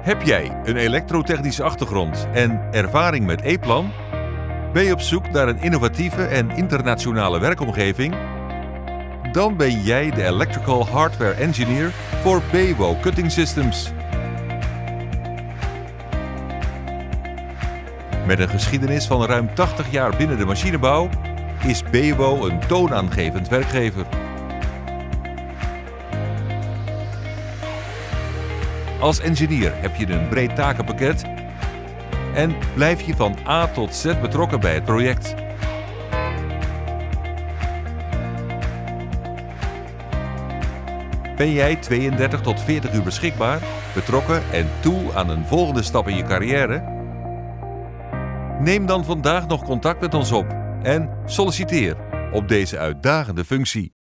Heb jij een elektrotechnische achtergrond en ervaring met E-plan? Ben je op zoek naar een innovatieve en internationale werkomgeving? Dan ben jij de Electrical Hardware Engineer voor BWO Cutting Systems. Met een geschiedenis van ruim 80 jaar binnen de machinebouw is BWO een toonaangevend werkgever. Als engineer heb je een breed takenpakket en blijf je van A tot Z betrokken bij het project. Ben jij 32 tot 40 uur beschikbaar, betrokken en toe aan een volgende stap in je carrière? Neem dan vandaag nog contact met ons op en solliciteer op deze uitdagende functie.